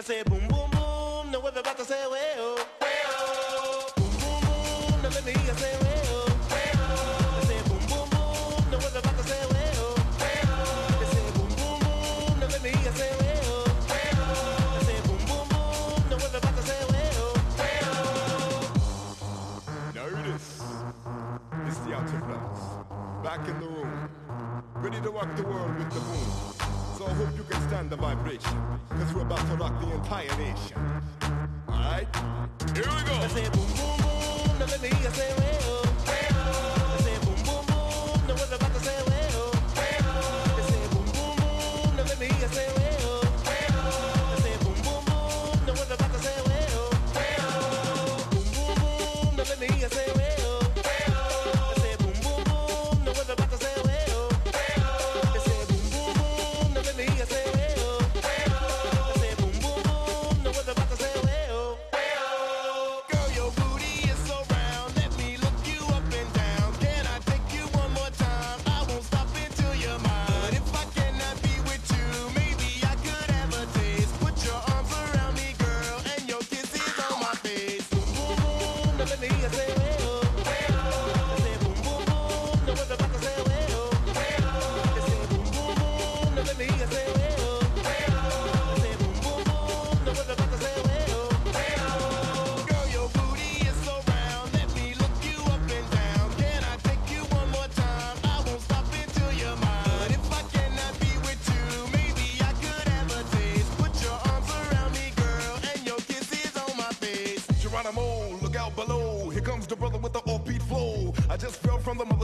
I say boom boom boom. Now everybody say way oh, way oh. Boom boom boom. Now say way oh, way oh. Say boom boom boom. Now say way oh, way oh. They say boom boom boom. Now let me hear you say way oh, way oh. It is. the outer Outerplants back in the room, ready to rock the world with the moon. So I hope you can stand the vibration, cause we're about the entire nation.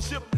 worship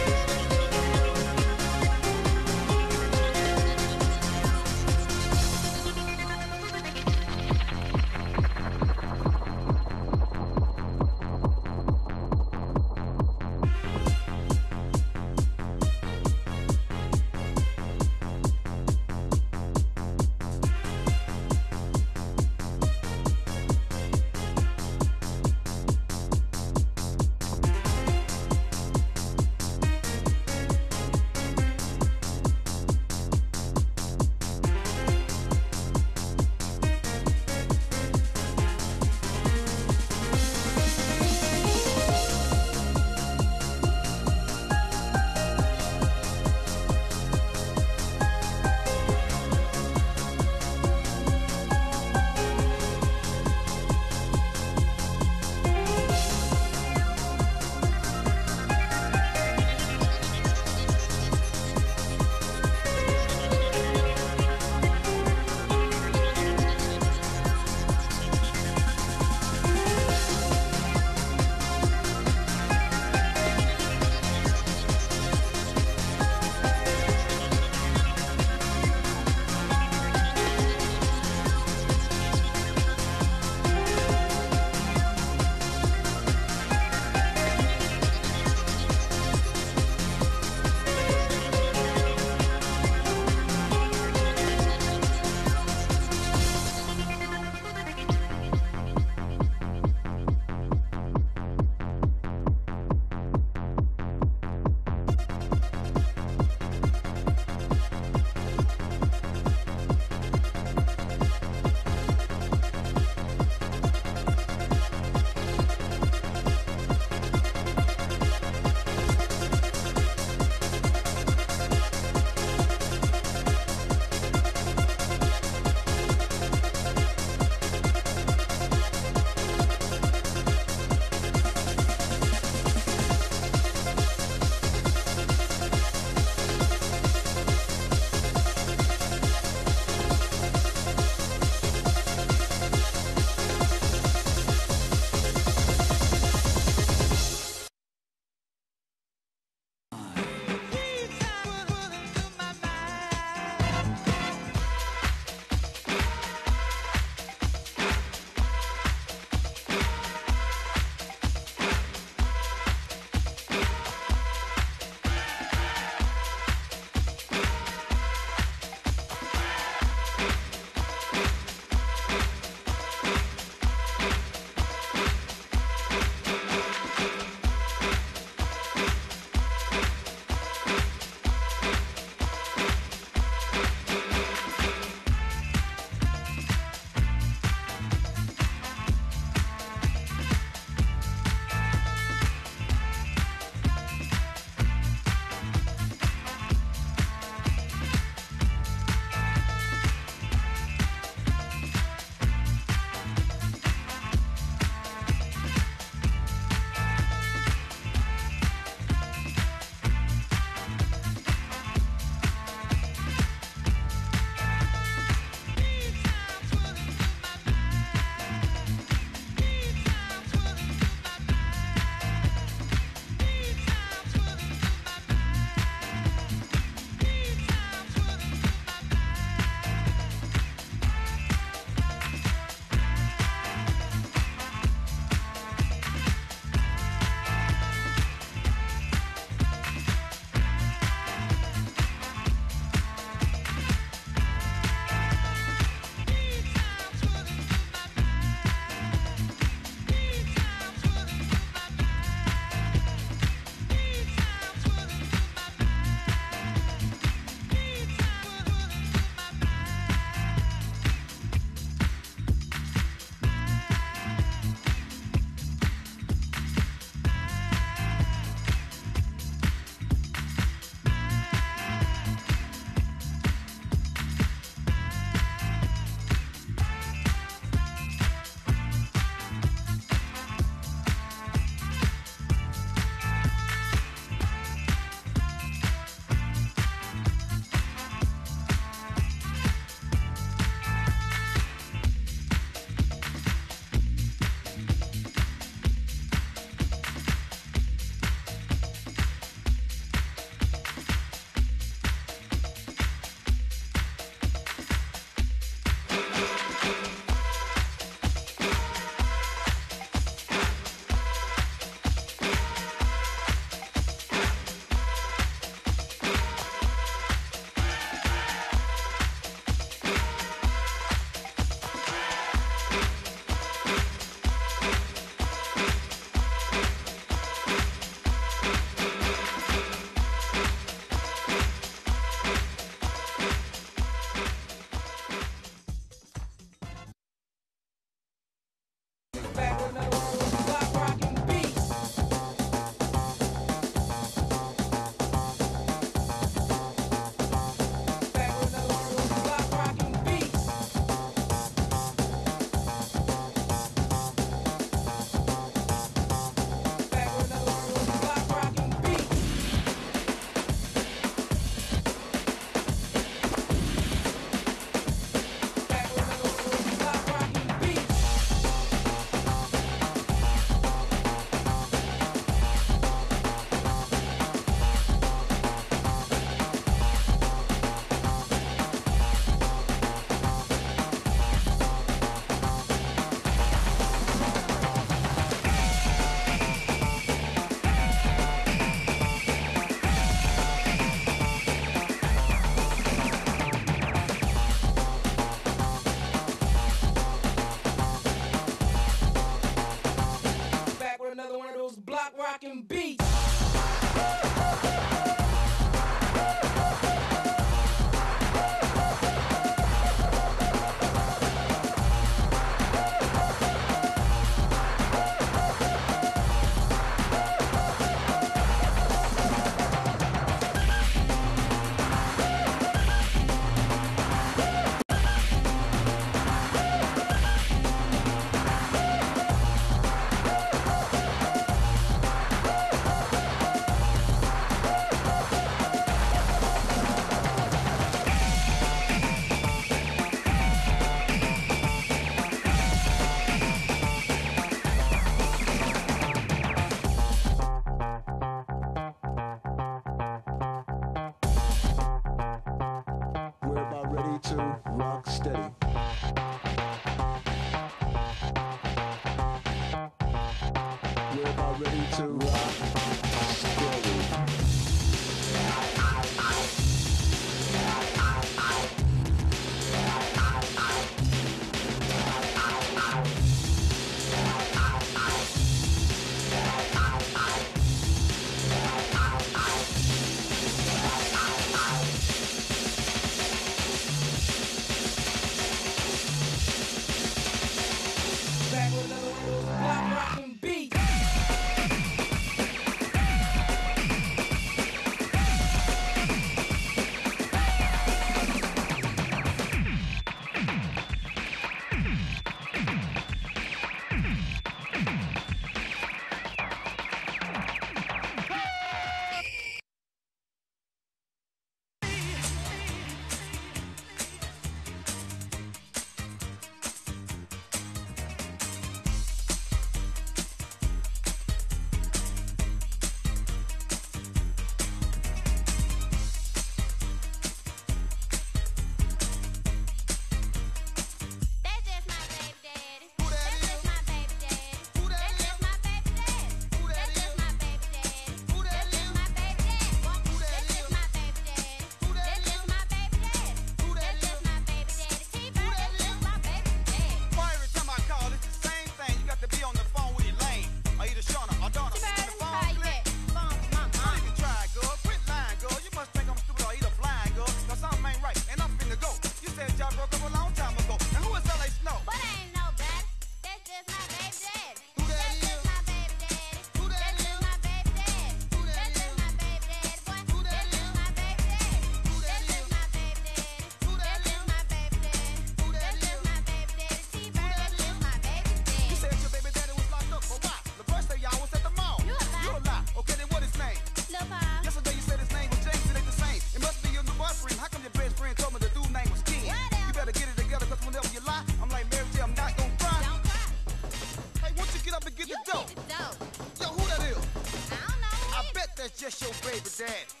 said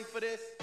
ready for this?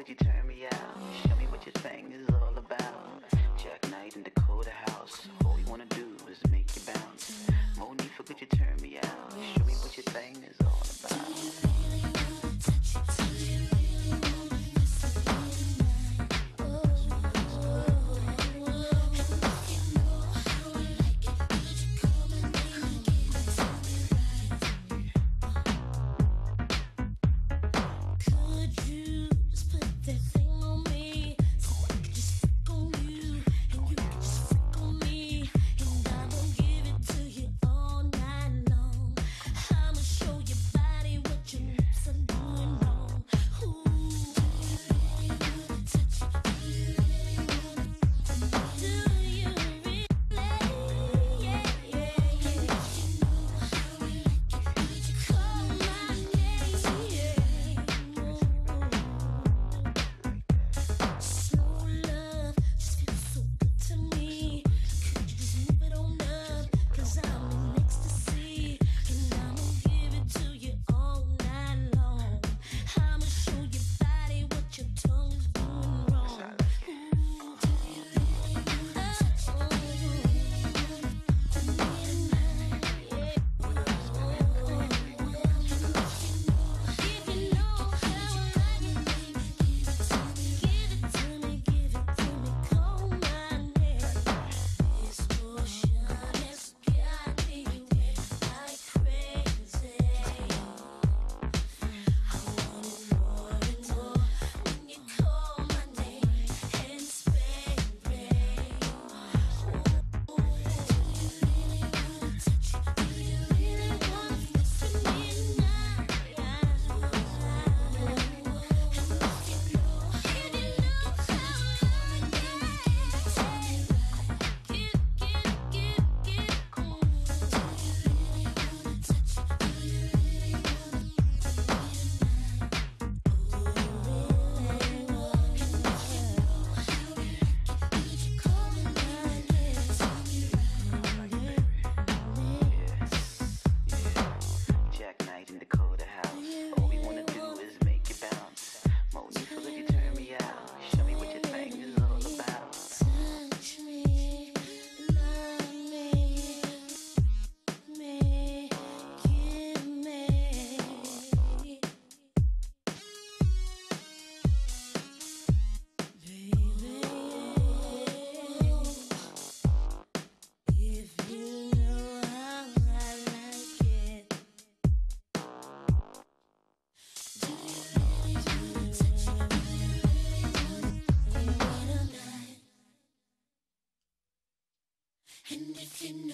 Could you turn me out? Show me what your thing is all about. Jack Knight in Dakota House. All we wanna do is make you bounce. Monifa, could you turn me out?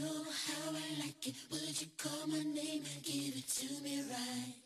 know how I like it. Would you call my name and give it to me right?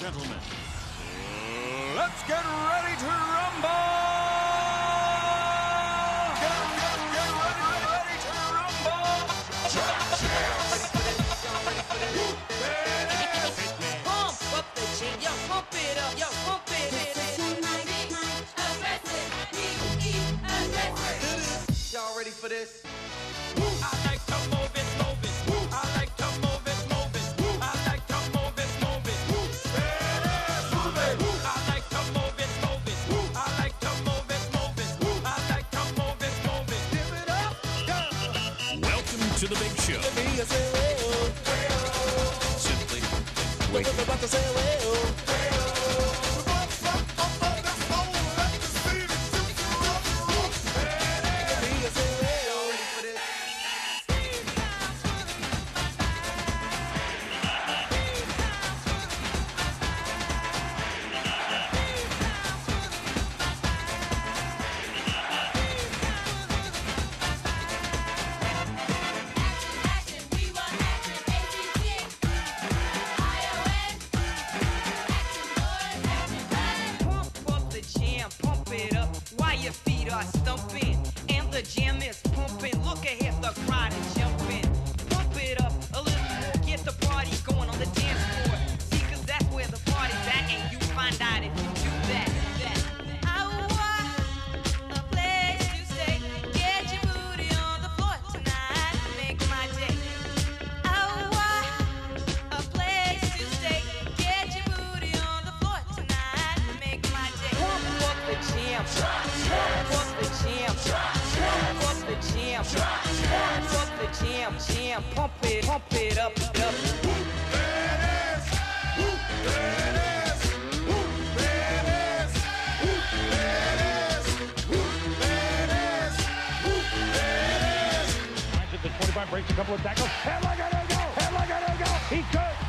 gentlemen, let's get ready to! noite. the jam, jam, pump it, pump it up, up. Breaks a couple of tackles. Headlock, I gotta go! Headlock, I gotta go! He could!